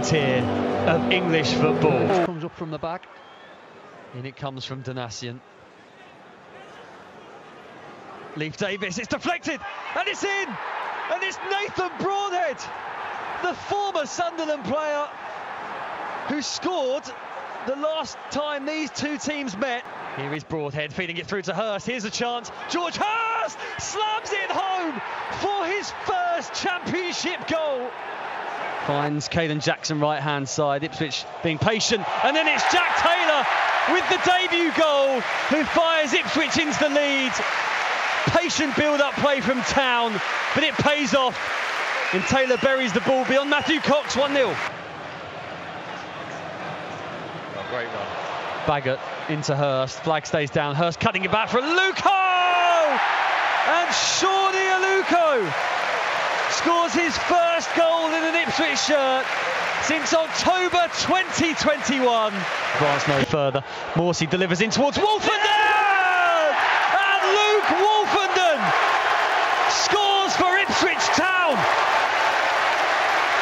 the second tier of English football. Comes up from the back, and it comes from Donacien. Leif Davis, it's deflected, and it's in! And it's Nathan Broadhead, the former Sunderland player who scored the last time these two teams met. Here is Broadhead feeding it through to Hirst. Here's a chance. George Hirst slams it home for his first championship goal. Finds Kayden Jackson right hand side. Ipswich being patient. And then it's Jack Taylor with the debut goal who fires Ipswich into the lead. Patient build up play from Town, but it pays off. And Taylor buries the ball beyond Matthew Cox 1 0. great run. Baggott into Hirst. Flag stays down. Hirst cutting it back for Aluko! And Sone Aluko scores his first goal in an Ipswich shirt since October 2021. Advance no further. Morsy delivers in towards Woolfenden! And Luke Woolfenden scores for Ipswich Town.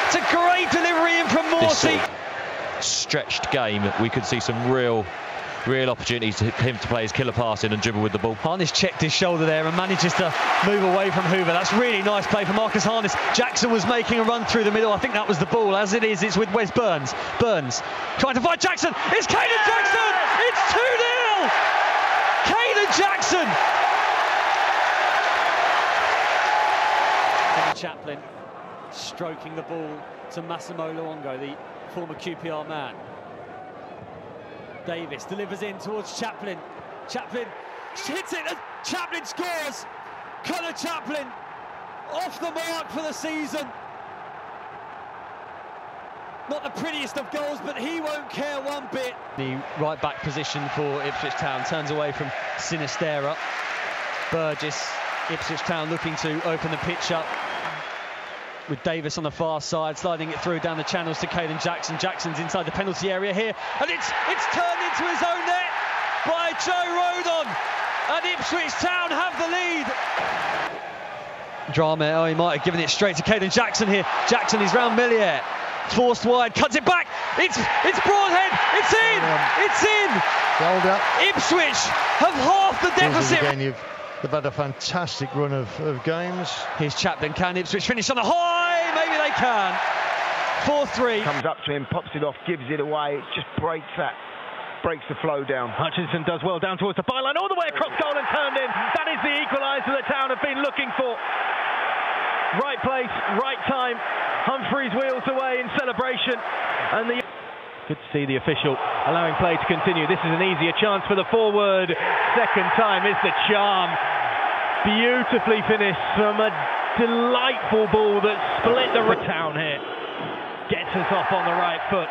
It's a great delivery in from Morsy stretched game, we could see some real real opportunities for him to play his killer passing and dribble with the ball. Harness checked his shoulder there and manages to move away from Hoever. That's really nice play for Marcus Harness. Jackson was making a run through the middle. I think that was the ball. As it is, it's with Wes Burns. Burns trying to find Jackson. It's Kayden Jackson! It's 2-0! Kayden Jackson! Chaplin stroking the ball to Massimo Luongo, the former QPR man. Davis delivers in towards Chaplin. Chaplin hits it and Chaplin scores. Conor Chaplin off the mark for the season. Not the prettiest of goals, but he won't care one bit. The right back position for Ipswich Town turns away from Sinisterra. Burgess, Ipswich Town looking to open the pitch up with Davis on the far side, sliding it through down the channels to Kayden Jackson. Jackson's inside the penalty area here, and it's it's turned into his own net by Joe Rodon, and Ipswich Town have the lead. Drama, oh, he might have given it straight to Kayden Jackson here. Jackson is round Meslier. Forced wide, cuts it back. It's it's Broadhead. It's in. Um, it's in. Ipswich have half the deficit. They've had a fantastic run of, of games. Here's Chaplin. Can Ipswich finish on the high? Maybe can. 4-3. Comes up to him, pops it off, gives it away. It just breaks that breaks the flow down. Hutchinson does well down towards the byline, all the way across goal and turned in. That is the equaliser the town have been looking for. Right place, right time. Humphreys wheels away in celebration, and the. Good to see the official allowing play to continue. This is an easier chance for the forward. Second time is the charm. Beautifully finished from a delightful ball that split the town here. Gets us off on the right foot.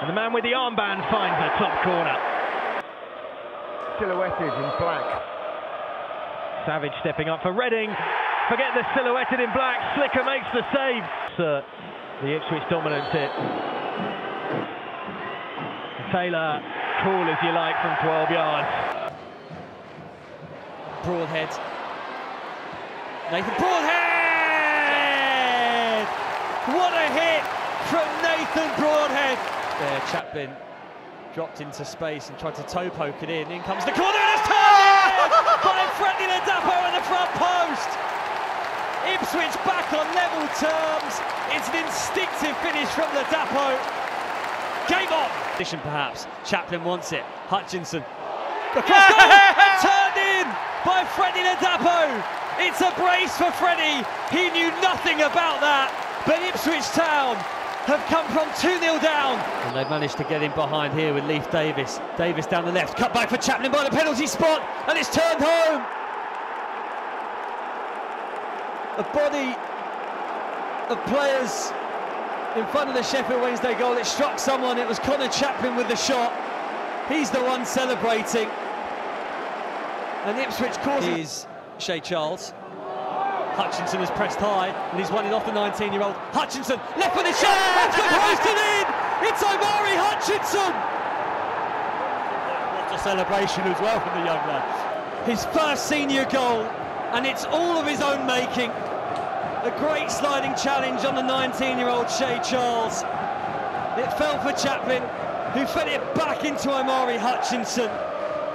And the man with the armband finds the top corner. Silhouetted in black. Savage stepping up for Reading. Forget the silhouetted in black. Slicker makes the save. Sir, the Ipswich dominance hit. Taylor, cool as you like from 12 yards. Broadhead. Nathan Broadhead! What a hit from Nathan Broadhead. There, Chaplin dropped into space and tried to toe poke it in. In comes the corner and it's turned by Freddie Ladapo at the front post. Ipswich back on level terms. It's an instinctive finish from the Dapo. Game on. Perhaps. Chaplin wants it. Hutchinson. The cross in by Freddie Ladapo. It's a brace for Freddie. He knew nothing about that. But Ipswich Town have come from 2-0 down. And they've managed to get in behind here with Leif Davis. Davis down the left. Cut back for Chaplin by the penalty spot. And it's turned home. a body of players in front of the Sheffield Wednesday goal. It struck someone. It was Conor Chaplin with the shot. He's the one celebrating. And Ipswich course is Shea Charles. Hutchinson has pressed high and he's won it off the 19-year-old. Hutchinson, left footed shot, that's posted in! It's Omari Hutchinson! What a celebration as well from the young lad. his first senior goal, and it's all of his own making. A great sliding challenge on the 19-year-old Shea Charles. It fell for Chaplin, who fed it back into Omari Hutchinson.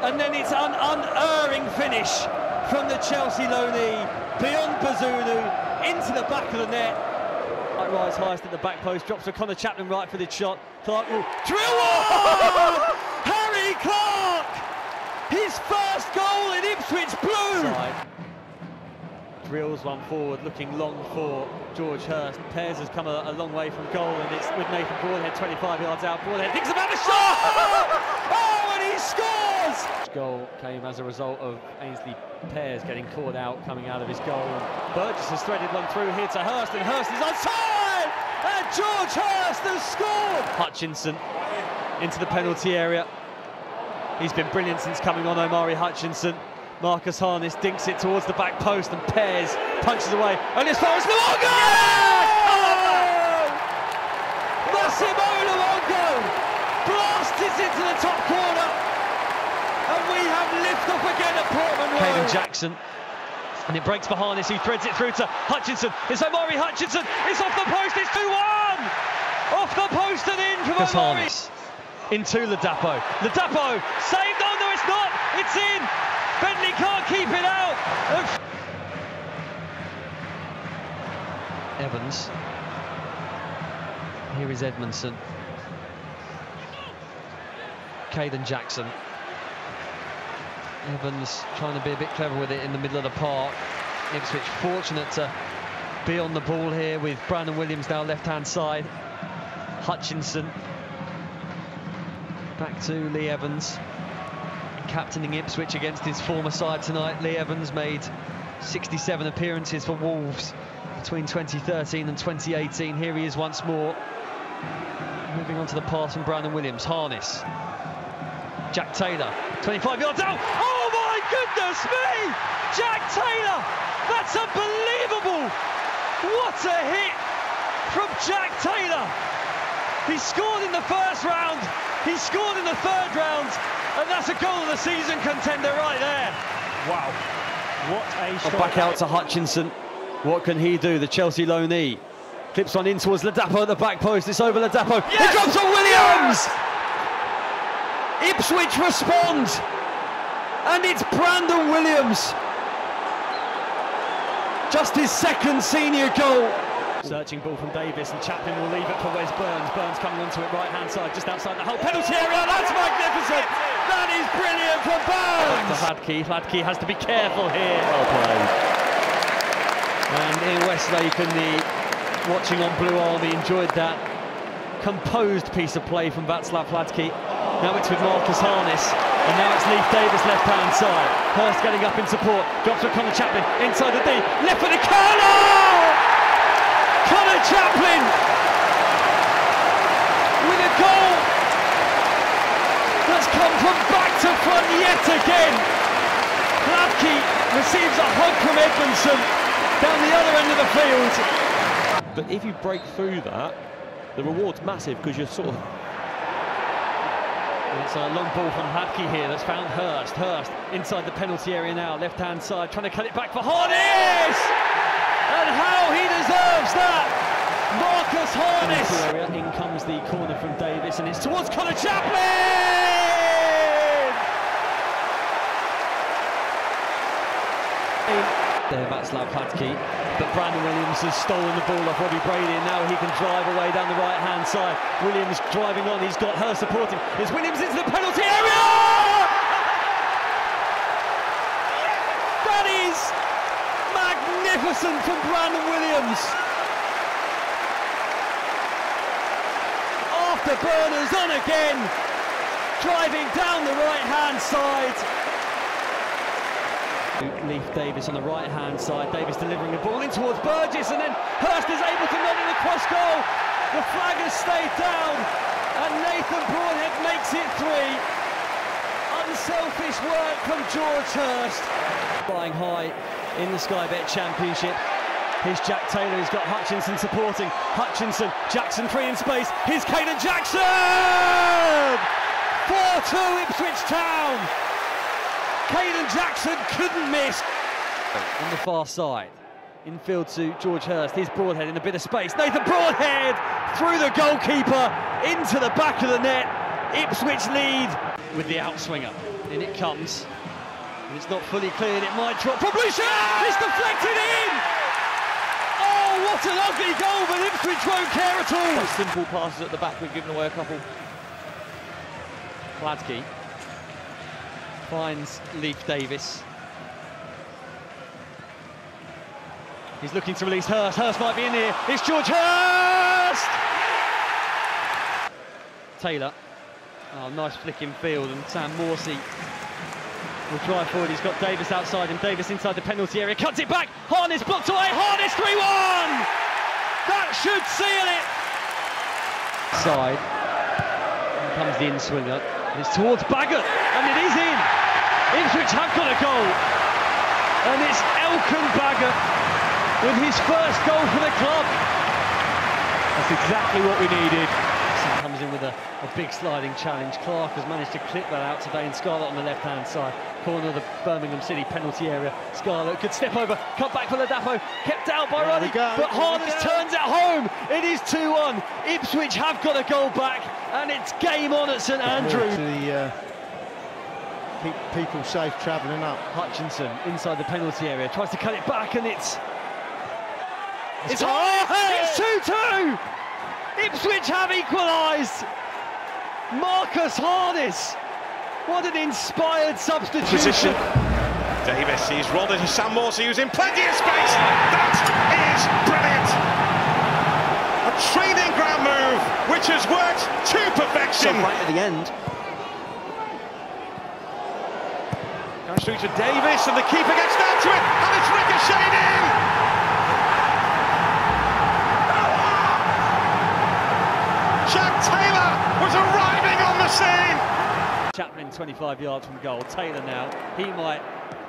And then it's an unerring finish from the Chelsea loanee, beyond Bazunu, into the back of the net. Right rise highest at the back post, drops to Conor Chaplin right for the shot. Clarke will drill! Harry Clarke! His first goal in Ipswich Blue! Side. Drills one forward, looking long for George Hirst. Pears has come a, a, long way from goal, and it's with Nathan Broadhead 25 yards out. Broadhead thinks about the shot! oh, and he scores! Goal came as a result of Aynsley Pears getting caught out coming out of his goal. Burgess has threaded one through here to Hirst, and Hirst is onside! And George Hirst has scored! Hutchinson into the penalty area. He's been brilliant since coming on, Omari Hutchinson. Marcus Harness dinks it towards the back post and Pears punches away. And as far as Luongo! Oh! Massimo Luongo blasts it into the top corner. And we have lift off again at Portman Road. Kayden Jackson. And it breaks for Harness, he threads it through to Hutchinson. It's Omari Hutchinson, it's off the post, it's 2-1! Off the post and in from Omari. Into Ladapo. Ladapo saved, oh no it's not, it's in! Bentley can't keep it out. Evans. Here is Edmundson. Kayden Jackson. Evans trying to be a bit clever with it in the middle of the park. Ipswich fortunate to be on the ball here with Brandon Williams now left-hand side. Hutchinson. Back to Lee Evans captaining Ipswich against his former side tonight. Lee Evans made 67 appearances for Wolves between 2013 and 2018. Here he is once more. Moving on to the pass from Brandon Williams. Harness. Jack Taylor, 25 yards out. Oh goodness me! Jack Taylor! That's unbelievable! What a hit from Jack Taylor! He scored in the first round, he scored in the third round, and that's a goal of the season contender right there. Wow. What a shot. back out to Hutchinson. What can he do? The Chelsea loanee. Clips one in towards Ladapo at the back post. It's over Ladapo. Yes! It drops on Williams! Ipswich respond. And it's Brandon Williams. Just his second senior goal. Searching ball from Davis and Chaplin will leave it for Wes Burns. Burns coming onto it right hand side, just outside the whole penalty area. That's magnificent. That is brilliant from Burns. Back to Hladky. Hladky has to be careful here. Well played. And Ian Westlake and the watching on Blue Army enjoyed that composed piece of play from Václav Hladky. Now it's with Marcus Harness, and now it's Leif Davis left-hand side. Hirst getting up in support, drops for Conor Chaplin, inside the D, left for the corner! Conor Chaplin with a goal that's come from back to front yet again. Hladky receives a hug from Edmundson down the other end of the field. But if you break through that, the reward's massive because you're sort of it's a long ball from Hladky here that's found Hirst. Hirst inside the penalty area now, left hand side, trying to cut it back for Harness! And how he deserves that! Marcus Harness! In comes the corner from Davis, and it's towards Conor Chaplin! There, Václav Hladky, but Brandon Williams has stolen the ball off Robbie Brady, and now he can drive away down the right-hand side. Williams driving on, he's got her supporting. It's Williams into the penalty area! That is magnificent from Brandon Williams. After burners on again, driving down the right-hand side. Leif Davis on the right-hand side. Davis delivering the ball in towards Burgess, and then Hirst is able to nod in a cross goal. The flag has stayed down, and Nathan Broadhead makes it three. Unselfish work from George Hirst. Flying high in the Sky Bet Championship. Here's Jack Taylor, he's got Hutchinson supporting. Hutchinson, Jackson free in space. Here's Kayden Jackson! 4-2 Ipswich Town. Kayden Jackson couldn't miss. On the far side, infield to George Hirst. Here's Broadhead in a bit of space. Nathan Broadhead through the goalkeeper into the back of the net. Ipswich lead with the outswinger. In it comes. And it's not fully cleared. It might drop from Lucia. It's deflected in. Oh, what an ugly goal, but Ipswich won't care at all. Simple passes at the back, we've given away a couple. Hladky finds Leif Davis. He's looking to release Hirst. Hirst might be in here. It's George Hirst! Taylor. Oh, nice flick in field, and Sam Morsy will drive forward. He's got Davis outside him. Davis inside the penalty area. Cuts it back. Harness blocked away. Harness 3 1! That should seal it! Side. Comes the in swinger. It's towards Baggott, and it is in. Ipswich have got a goal. And it's Elkan Baggott with his first goal for the club. That's exactly what we needed. He comes in with a, a big sliding challenge. Clarke has managed to clip that out today, and Scarlett on the left-hand side, corner of the Birmingham City penalty area. Scarlett could step over, cut back for Ladapo, kept out by Ruddy, but Harness turns it home. It is 2-1. Ipswich have got a goal back, and it's game on at St Andrews. To keep people safe travelling up. Hutchinson inside the penalty area tries to cut it back, and it's it's, gone. oh, it's two-two. Ipswich have equalised. Marcus Harness, what an inspired substitution. position. Davis, he's rolled it to Sam Morsy, who's in plenty of space. That is brilliant. A training ground move, which has worked to perfection. So right at the end. Goes through to Davis, and the keeper gets down to it, and it's ricocheted in. Jack Taylor was arriving on the scene. Chaplin 25 yards from goal. Taylor now, he might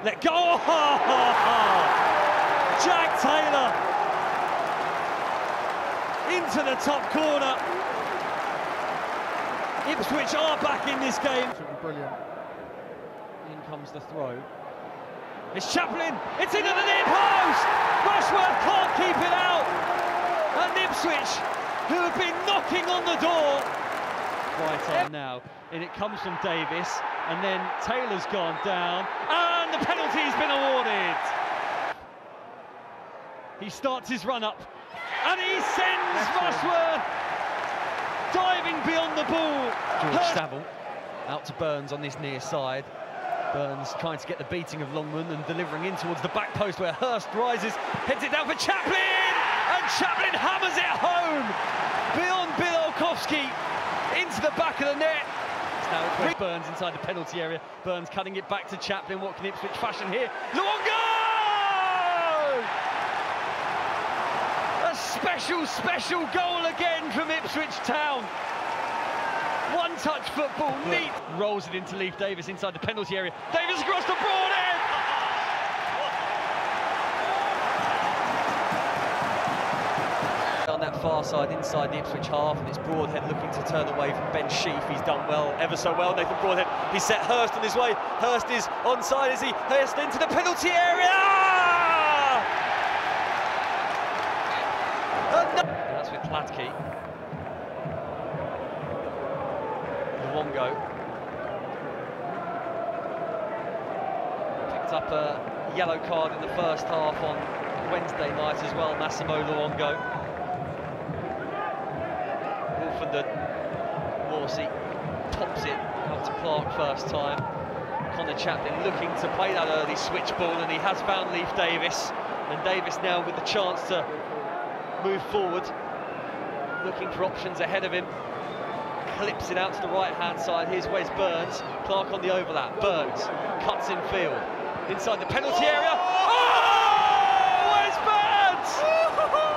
let go. Jack Taylor into the top corner. Ipswich are back in this game. Brilliant. Comes the throw. It's Chaplin. It's into the near post. Rushworth can't keep it out. And Ipswich, who have been knocking on the door, right on now. And it comes from Davis, and then Taylor's gone down, and the penalty's been awarded. He starts his run up, and he sends Rushworth diving beyond the ball. George Saville out to Burns on this near side. Burns trying to get the beating of Longman and delivering in towards the back post where Hirst rises, heads it down for Chaplin, and Chaplin hammers it home beyond Białkowski into the back of the net. It's now Burns inside the penalty area. Burns cutting it back to Chaplin. What can Ipswich fashion here? Luongo! A special, special goal again from Ipswich Town. One touch football, neat. Rolls it into Leif Davis inside the penalty area. Davis across the broad end. On that far side, inside the Ipswich half, and it's Broadhead looking to turn away from Ben Sheaf. He's done well, ever so well. Nathan Broadhead, he set Hirst on his way. Hirst is onside as he Hirst into the penalty area. Ah! And That's with Platke. Luongo. Picked up a yellow card in the first half on Wednesday night as well, Massimo Luongo. Woolfenden, Morsy pops it out to Clarke first time. Conor Chaplin looking to play that early switch ball and he has found Leif Davis. And Davis now with the chance to move forward, looking for options ahead of him clips it out to the right hand side. Here's Wes Burns. Clarke on the overlap. Burns cuts in field. Inside the penalty area. Oh! Wes Burns!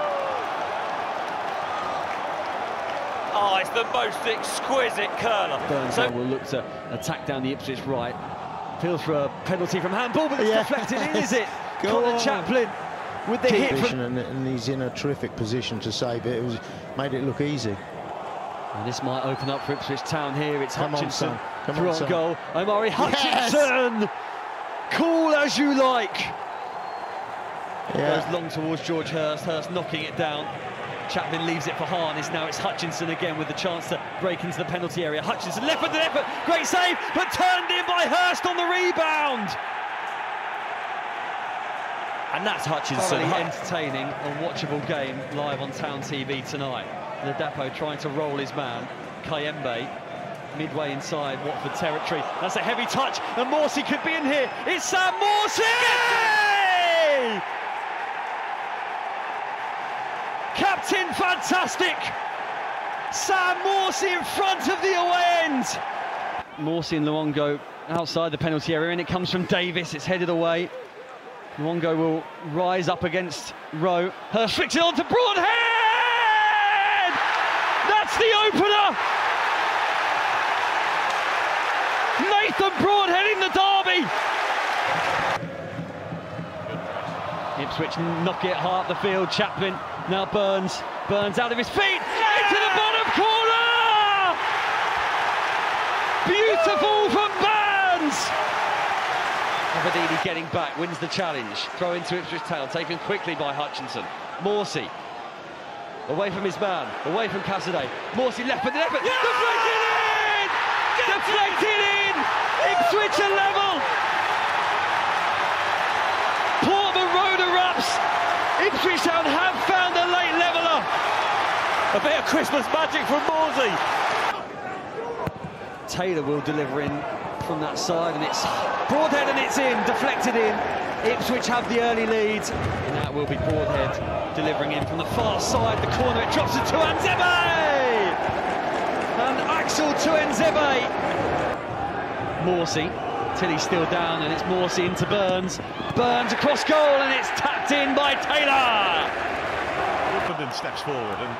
Oh, it's the most exquisite curler. Burns so will look to attack down the Ipswich right. Feels for a penalty from handball, but it's Yeah. deflected in, is it? Go Connor on. Chaplin with the hit from Position and, and he's in a terrific position to save it. It was made it look easy. And this might open up for Ipswich Town here. It's Come on, Hutchinson son. Come through on, on goal. Omari Hutchinson Cool as you like. Yeah. Goes long towards George Hirst. Hirst knocking it down. Chaplin leaves it for Harness. Now it's Hutchinson again with the chance to break into the penalty area. Hutchinson left footed effort. Great save, but turned in by Hirst on the rebound. And that's Hutchinson. Thoroughly entertaining and watchable game live on Town TV tonight. Ladapo trying to roll his man. Kayembe midway inside Watford territory. That's a heavy touch, and Morsy could be in here. It's Sam Morsy! Captain Fantastic! Sam Morsy in front of the away end. Morsy and Luongo outside the penalty area, and it comes from Davis. It's headed away. Luongo will rise up against Rowe. Hirst flicks it on to Broadhead! The opener! Nathan Broadhead in the derby! Ipswich knock it hard the field. Chaplin now Burns. Burns out of his feet into the bottom corner! Beautiful from Burns! Aberdeen getting back, wins the challenge. Throw into Ipswich Town, taken quickly by Hutchinson. Morsy, away from his man, away from Cassidy. Morsy left footed effort, deflected in! Deflected in! Ipswich are level! Portman Road erupts! Ipswich Town have found a late leveller! a bit of Christmas magic from Morsy. Taylor will deliver in from that side, and it's Broadhead and it's in, deflected in. Ipswich have the early lead, and that will be Broadhead delivering in from the far side. The corner, it drops it to Anzebe! And Axel to Anzebe. Morsy, Tilly's still down, and it's Morsy into Burns. Burns across goal, and it's tapped in by Taylor. Woolfenden steps forward and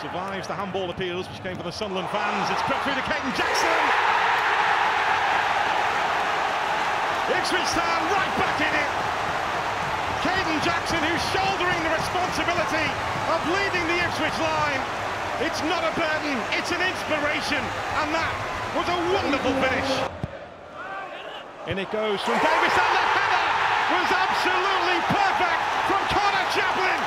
survives the handball appeals which came from the Sunderland fans. It's crept through to Kayden Jackson. Ipswich Town right back in it. Kayden Jackson who's shouldering the responsibility of leading the Ipswich line. It's not a burden, it's an inspiration, and that was a wonderful finish. In it goes from Davis, and the header was absolutely perfect from Conor Chaplin.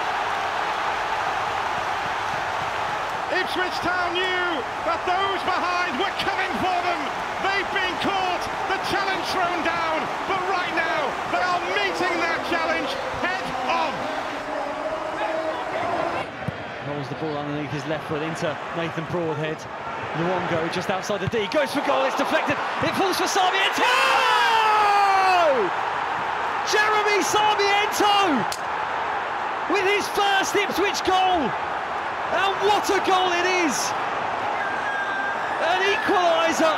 Ipswich Town knew that those behind were coming for them. They've been caught, the challenge thrown down, but right now they are meeting that challenge head on. Rolls the ball underneath his left foot into Nathan Broadhead. Luongo just outside the D, goes for goal, it's deflected, it falls for Sarmiento! Jeremy Sarmiento with his first Ipswich goal! And what a goal it is! An equaliser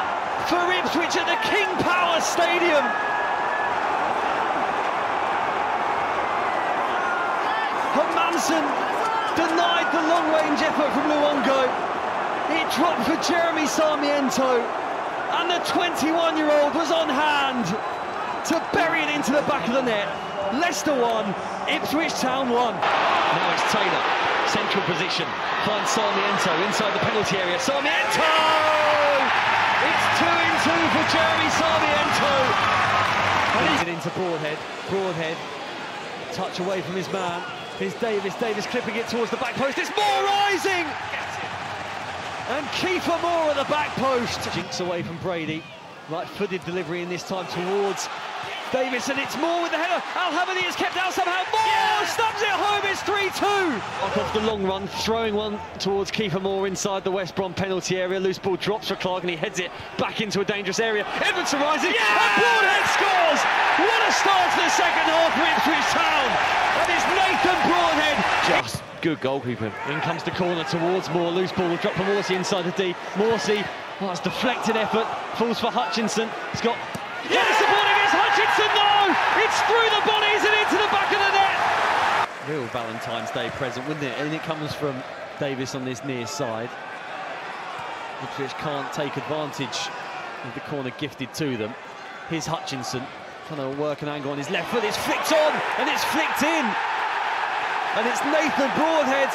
for Ipswich at the King Power Stadium. Hermansen denied the long-range effort from Luongo. It dropped for Jeremy Sarmiento, and the 21-year-old was on hand to bury it into the back of the net. Leicester won, Ipswich Town won. Now it's Taylor, central position, finds Sarmiento inside the penalty area. Sarmiento! It's two in two for Jeremy Sarmiento. And it into Broadhead. Broadhead, touch away from his man. Here's Davis. Davis clipping it towards the back post. It's Moore rising! And Kiefer Moore at the back post. Jinks away from Brady. Right-footed delivery in this time towards Davis, and it's Moore with the header. Al Hamadi is kept out somehow. Moore stabs it home. It's 3-2. Up off the long run, throwing one towards Kiefer Moore inside the West Brom penalty area. Loose ball drops for Clarke, and he heads it back into a dangerous area. Edmundson rising, and Broadhead scores. What a start to the second half Ipswich Town. And it's Nathan Broadhead. Just good goalkeeping. In comes the corner towards Moore. Loose ball will drop for Morsy inside the D. Morsy, oh, it's deflected effort. Falls for Hutchinson. He's got. Yeah! the support against Hutchinson. No! It's through the bodies and into the back of the net. Real Valentine's Day present, wouldn't it? And it comes from Davis on this near side. Ipswich can't take advantage of the corner gifted to them. Here's Hutchinson trying to work an angle on his left foot. It's flicked on and it's flicked in. And it's Nathan Broadhead.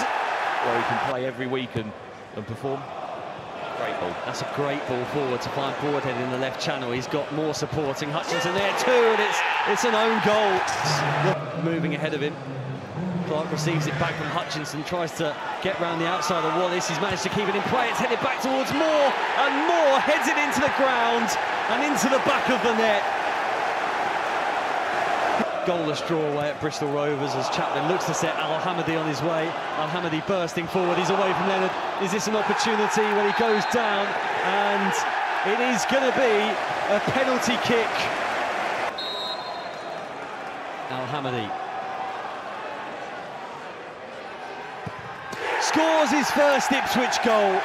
Where he can play every week and, and perform. Great ball. That's a great ball forward to find Broadhead in the left channel. He's got more supporting Hutchinson there too, and it's it's an own goal. Moving ahead of him. Clarke receives it back from Hutchinson, tries to get round the outside of Wallace. He's managed to keep it in play. It's headed back towards Moore, and Moore heads it into the ground and into the back of the net. Goalless draw away at Bristol Rovers as Chaplin looks to set Al Hamadi on his way. Al Hamadi bursting forward, he's away from Leonard. Is this an opportunity when he goes down? And it is going to be a penalty kick. Al Hamadi scores his first Ipswich goal,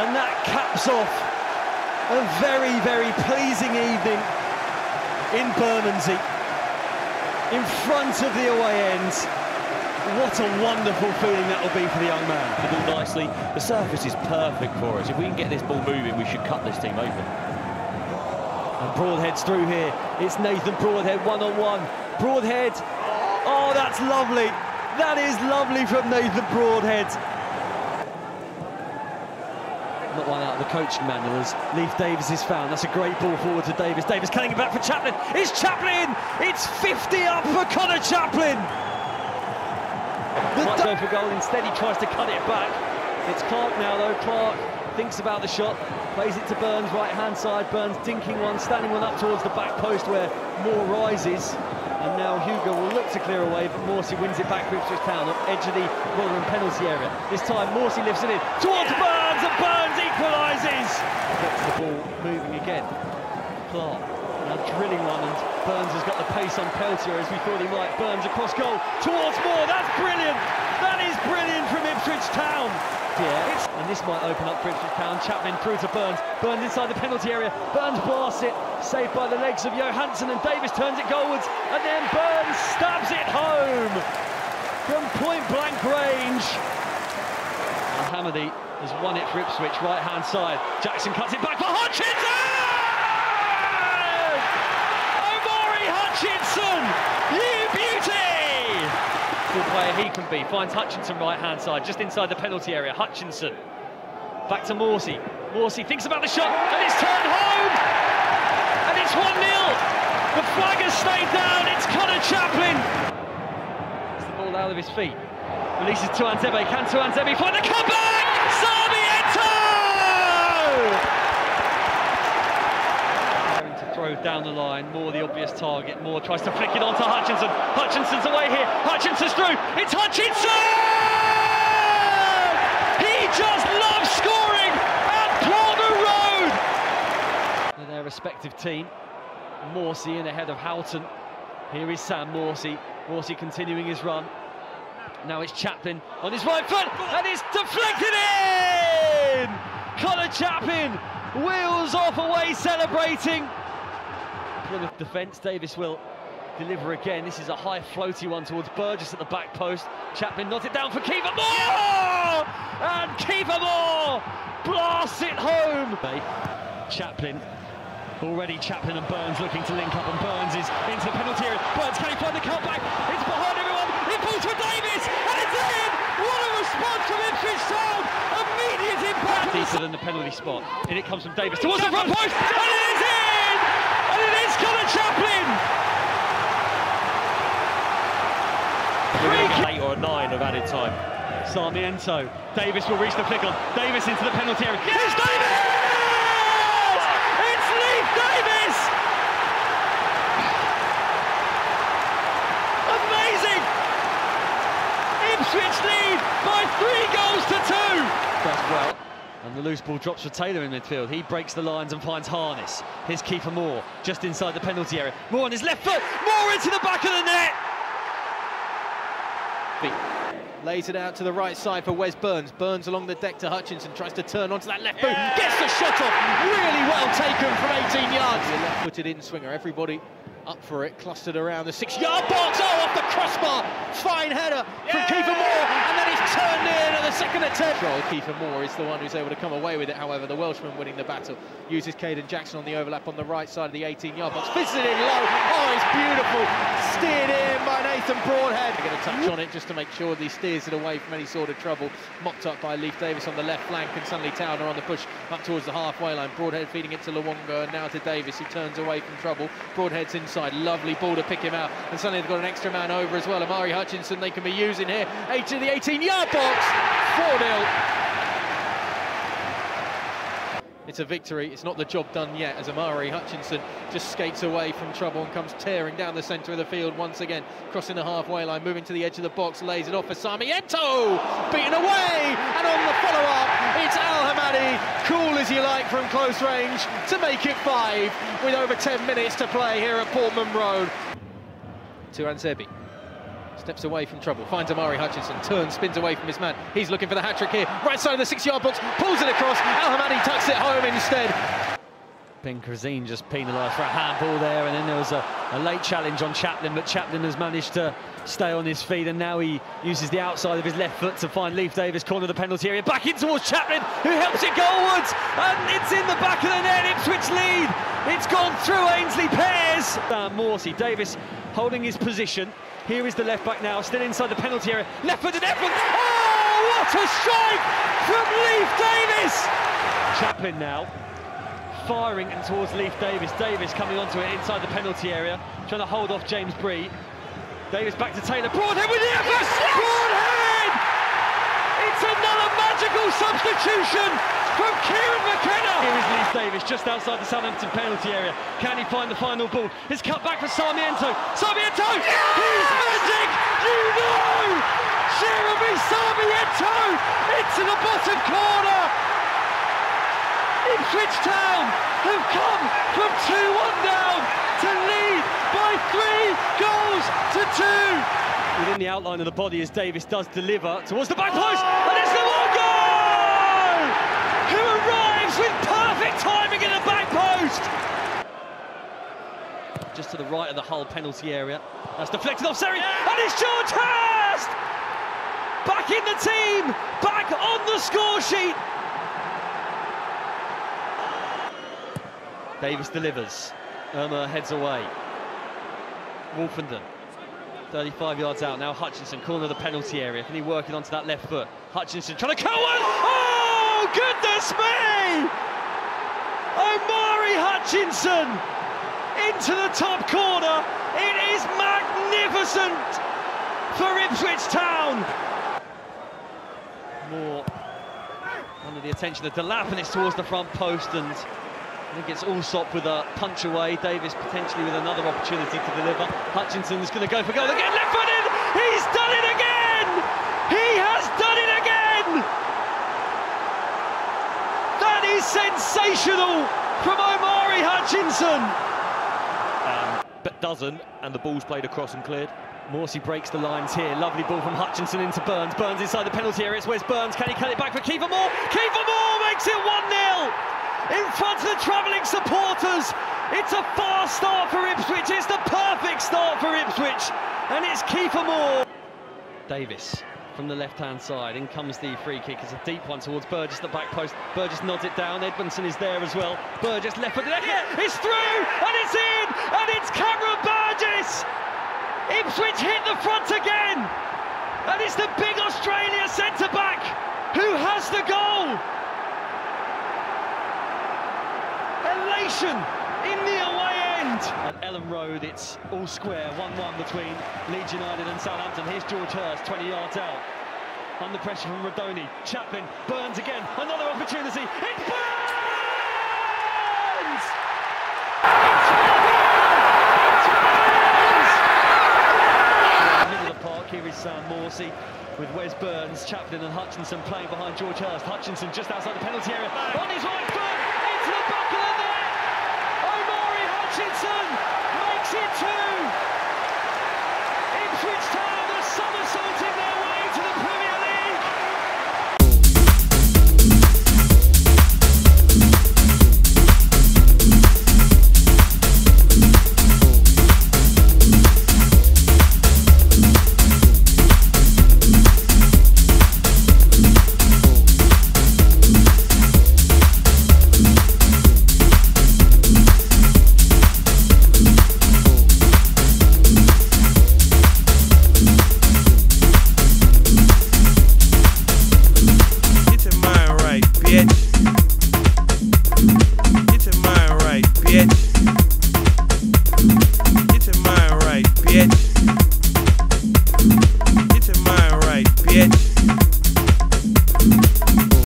and that caps off a very, very pleasing evening in Bermondsey in front of the away end. What a wonderful feeling that will be for the young man. The ball nicely. The surface is perfect for us. If we can get this ball moving, we should cut this team open. And Broadhead's through here. It's Nathan Broadhead one on one. Broadhead. Oh, that's lovely. That is lovely from Nathan Broadhead. Not one out of the coaching manual as Leif Davis is found. That's a great ball forward to Davis. Davis cutting it back for Chaplin. It's Chaplin! It's 50 up for Conor Chaplin! The Might go for goal. Instead, he tries to cut it back. It's Clarke now, though. Clarke thinks about the shot, plays it to Burns, right-hand side. Burns dinking one, standing one up towards the back post where Moore rises. And now Hugo will look to clear away, but Morsy wins it back for Ipswich Town on edge of the Rotherham penalty area. This time Morsy lifts it in towards Burns, and Burns the ball moving again. Clarke now drilling one, and Burns has got the pace on Peltier as we thought he might. Burns across goal towards Moore. That's brilliant. That is brilliant from Ipswich Town. Yeah, and this might open up for Ipswich Town. Chapman through to Burns. Burns inside the penalty area. Burns blasts it. Saved by the legs of Johansson and Davis turns it goalwards. And then Burns stabs it home from point blank range. And Hamadi has won it for Ipswich, right hand side. Jackson cuts it back for Hutchinson! Omari Hutchinson! You beauty! Good player he can be. Finds Hutchinson right hand side, just inside the penalty area. Hutchinson. Back to Morsy. Morsy thinks about the shot, and it's turned home! And it's 1 0. The flag has stayed down. It's Conor Chaplin. Gets the ball out of his feet. Releases to Anzebe. Can to find the comeback? To throw down the line. More the obvious target. Moore tries to flick it onto Hutchinson. Hutchinson's away here. Hutchinson's through. It's Hutchinson! He just loves scoring at Portman Road! Their respective team. Morsy in ahead of Houghton. Here is Sam Morsy. Morsy continuing his run. Now it's Chaplin on his right foot, and it's deflected in! Conor Chaplin wheels off away celebrating. Plymouth defence, Davis will deliver again. This is a high floaty one towards Burgess at the back post. Chaplin knot it down for Kiefer Moore! And Kiefer Moore blasts it home! Chaplin Already Chaplin and Burns looking to link up, and Burns is into the penalty area. Burns can he find the cutback? It's behind everyone. It falls for Davis, and it's in. What a response from Ipswich Town! Immediate impact. Deeper than the penalty spot, and it comes from Davis towards the front post, and it is in. And it is Conor Chaplin. Eight or a nine of added time. Sarmiento. Davis will reach the flick on. Davis into the penalty area. It's Davis! It's Leif Davis! Amazing! Ipswich lead by three goals to two! Does well. And the loose ball drops for Taylor in midfield. He breaks the lines and finds Harness. His keeper Moore, just inside the penalty area. Moore on his left foot. Moore into the back of the net. Lays it out to the right side for Wes Burns. Burns along the deck to Hutchinson, tries to turn onto that left boot, gets the shot off. Really well taken from 18 yards. Left-footed in swinger. Everybody up for it, clustered around the six-yard box. Oh, off the crossbar. Fine header from Kiefer Moore, and then he's turned in at the second attempt. Kiefer Moore is the one who's able to come away with it. However, the Welshman winning the battle uses Kayden Jackson on the overlap on the right side of the 18-yard box. Fizzes it in low. Oh, it's beautiful. Steered in by Nathan Broadhead. They're going to touch on it just to make sure that he steers it away from any sort of trouble. Mopped up by Leif Davis on the left flank, and suddenly Towner on the push up towards the halfway line. Broadhead feeding it to Luongo, and now to Davis, who turns away from trouble. Broadhead's inside. Lovely ball to pick him out, and suddenly they've got an extra man over as well. Omari Hutchinson they can be using here. Eight to the 18-yard box. 4-0. It's a victory. It's not the job done yet as Omari Hutchinson just skates away from trouble and comes tearing down the centre of the field once again, crossing the halfway line, moving to the edge of the box, lays it off for Sarmiento, beaten away, and on the follow-up, it's Al Hamadi, cool as you like from close range, to make it five with over 10 minutes to play here at Portman Road. To Ansebi. Steps away from trouble, finds Omari Hutchinson, turns, spins away from his man. He's looking for the hat trick here. Right side of the six-yard box, pulls it across. Al Hamadi tucks it home instead. Ben Krazine just penalised for a handball there, and then there was a, a, late challenge on Chaplin, but Chaplin has managed to stay on his feet, and now he uses the outside of his left foot to find Leif Davis, corner of the penalty area, back in towards Chaplin, who helps it goalwards, and it's in the back of the net, Ipswich lead. It's gone through Aynsley Pears. Uh, Sam Morsy, Davis holding his position. Here is the left back now, still inside the penalty area. Left footed Evans. Oh, what a strike from Leif Davis! Chaplin now firing and towards Leif Davis. Davis coming onto it inside the penalty area, trying to hold off James Bree. Davis back to Taylor. Broadhead with the effort! Yes! Broadhead! It's another magical substitution from Kieran McKenna. Here is Leif Davis just outside the Southampton penalty area. Can he find the final ball? It's cut back for Sarmiento. Sarmiento! Yes! He's magic! You know! Jeremy Sarmiento into the bottom corner! Ipswich Town have come from 2-1 down to lead by three goals to two. Within the outline of the body as Davis does deliver towards the back post, and it's Luongo! Who with perfect timing in the back post! Just to the right of the Hull penalty area. That's deflected off Seri, and it's George Hirst! Back in the team, back on the score sheet. Davis delivers. Irma heads away. Woolfenden, 35 yards out now. Hutchinson, corner of the penalty area. Can he work it onto that left foot? Hutchinson trying to cut one. Oh, goodness me! Omari Hutchinson into the top corner. It is magnificent for Ipswich Town. More under the attention of Delap, and it's towards the front post and I think it's Allsop with a punch away. Davis potentially with another opportunity to deliver. Hutchinson is going to go for goal again. Left footed. He's done it again. He has done it again. That is sensational from Omari Hutchinson. Um, but doesn't, and the ball's played across and cleared. Morsy breaks the lines here. Lovely ball from Hutchinson into Burns. Burns inside the penalty area. It's Wes Burns. Can he cut it back for Kiefer Moore? Kiefer Moore makes it 1 0 in front of the travelling supporters. It's a fast start for Ipswich. It's the perfect start for Ipswich. And it's Kiefer Moore. Davis from the left-hand side. In comes the free kick. It's a deep one towards Burgess, the back post. Burgess nods it down. Edmundson is there as well. Burgess left footed. It's through and it's in and it's Cameron Burgess. Ipswich hit the front again. And it's the big Australia centre-back who has the goal. elation in the away end. At Elland Road, it's all square, 1-1 between Leeds United and Southampton. Here's George Hirst, 20 yards out. Under pressure from Rodoni. Chaplin, Burns again, another opportunity. It Burns! Middle of the park, here is Sam Morsy with Wes Burns, Chaplin and Hutchinson playing behind George Hirst. Hutchinson just outside the penalty area, on his right foot,